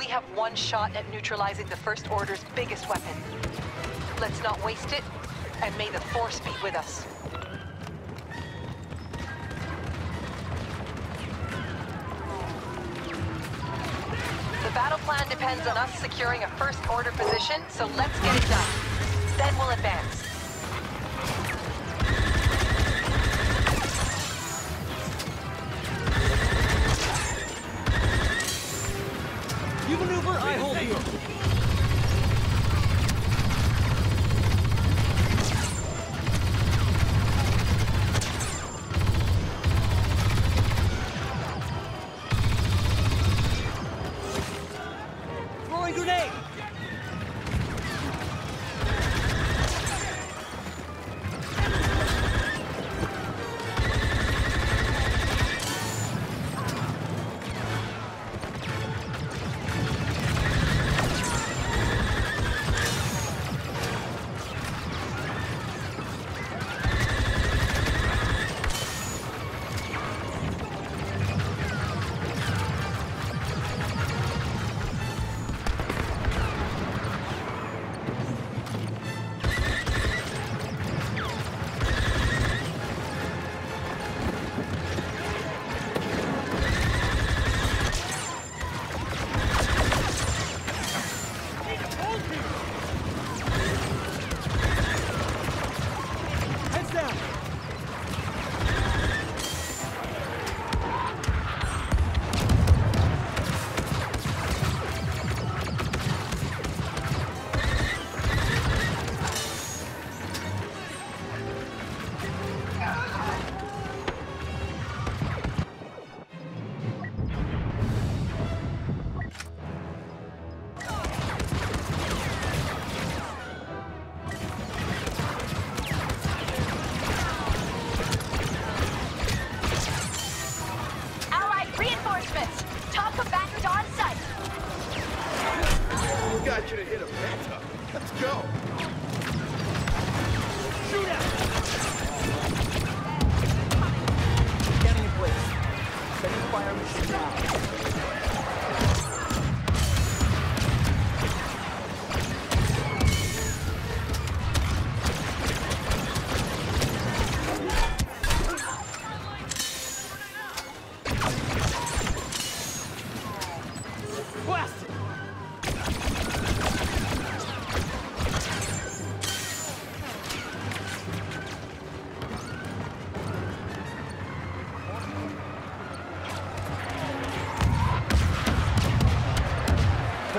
We have one shot at neutralizing the First Order's biggest weapon. Let's not waste it, and may the Force be with us. The battle plan depends on us securing a First Order position, so let's get it done. Then we'll advance. Throwing grenade!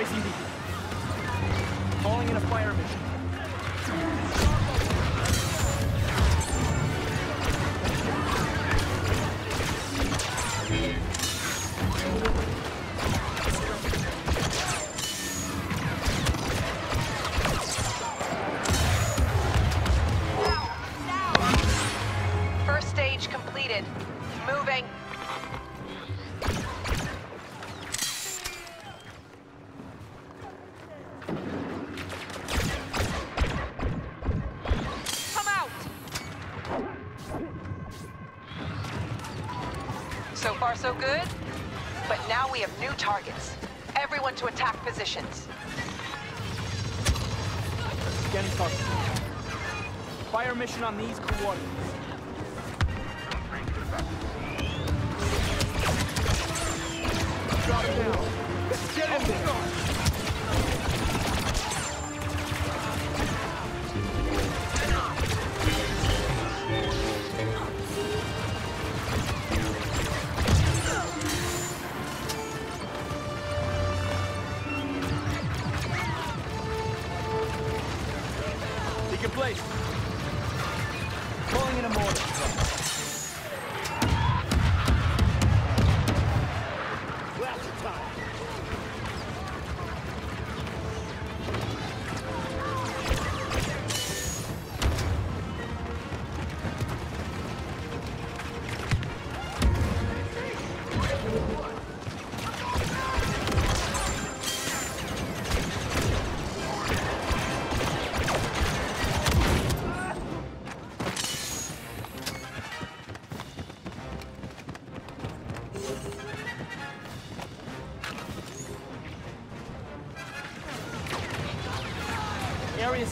Placing beacon. Calling in a fire mission. So good. But now we have new targets. Everyone to attack positions. Scanning target. Fire mission on these coordinates. Calling in a mortar.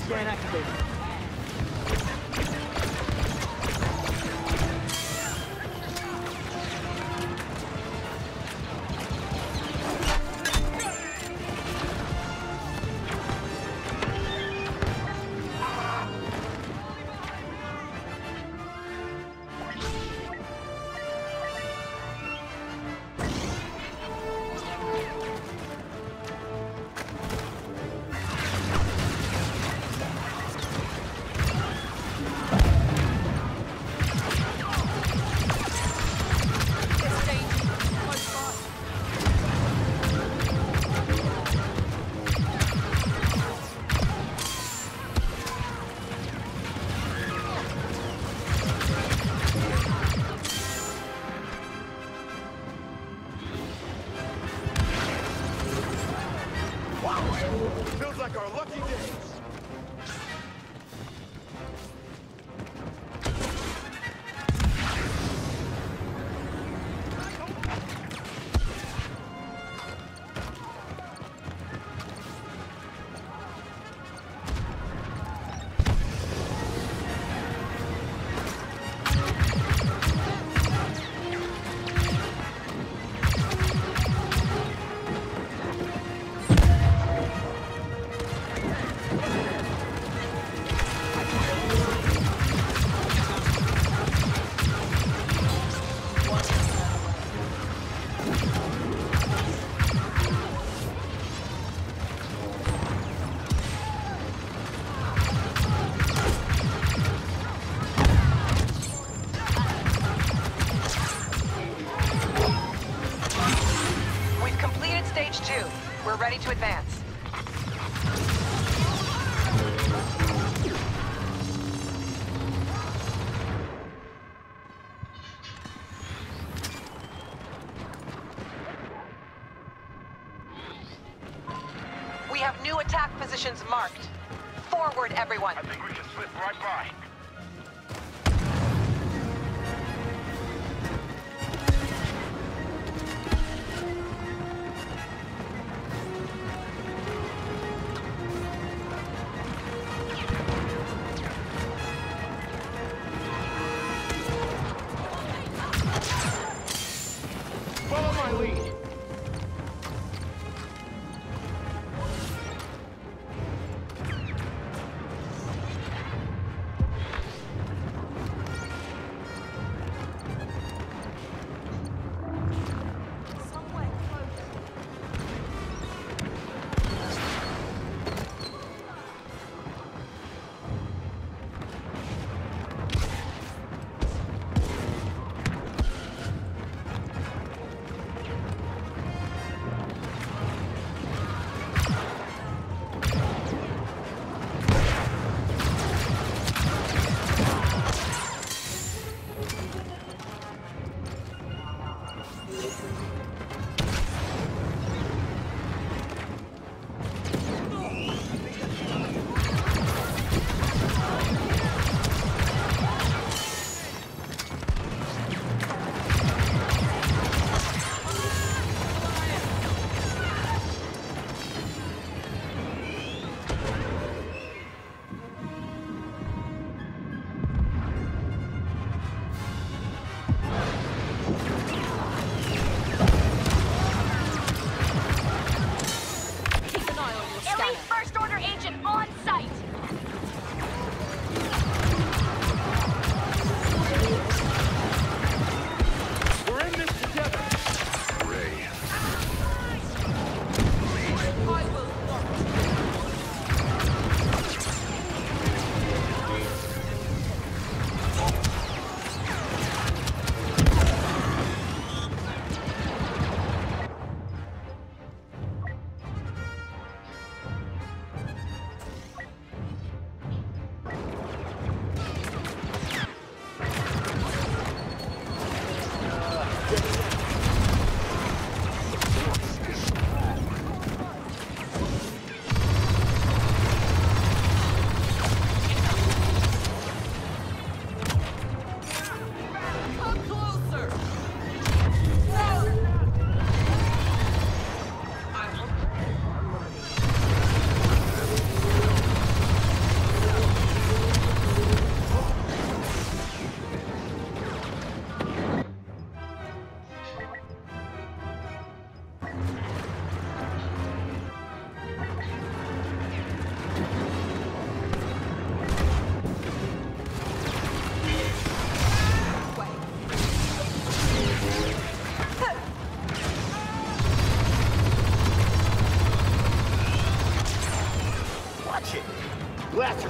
scan activated. everyone. I think we can slip right by.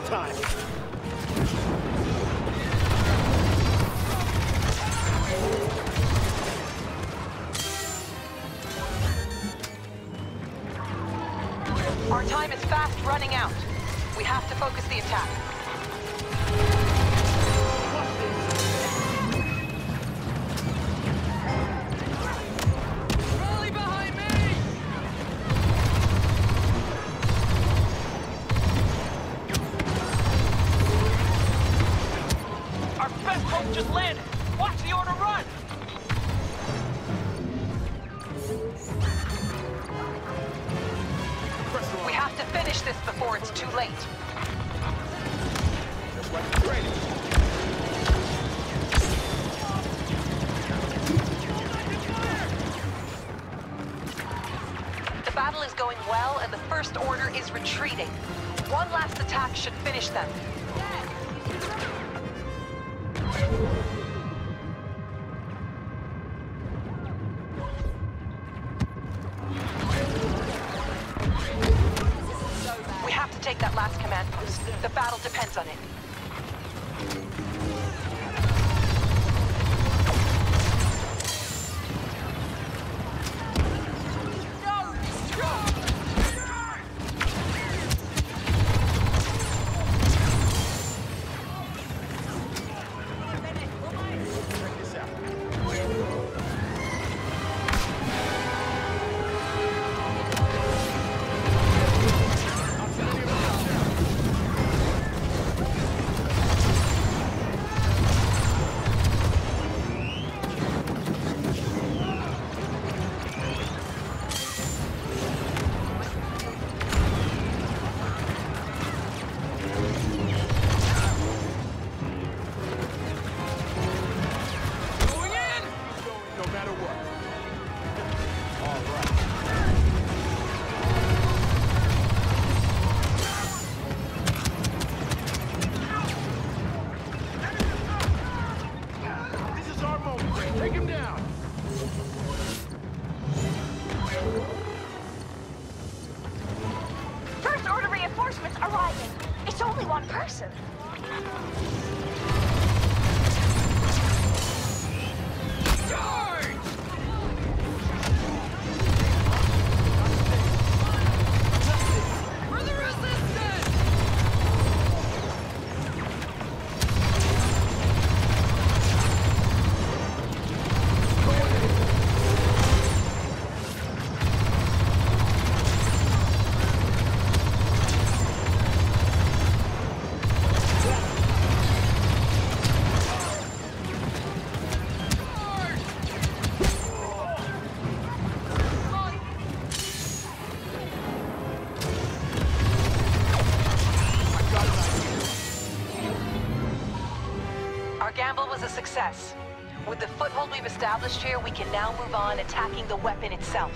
time. Our time is fast running out. We have to focus the attack. Just landed! Watch the order run! We have to finish this before it's too late. The battle is going well and the First Order is retreating. One last attack should finish them. We have to take that last command post. The battle depends on it. Only Our gamble was a success. With the foothold we've established here, we can now move on attacking the weapon itself.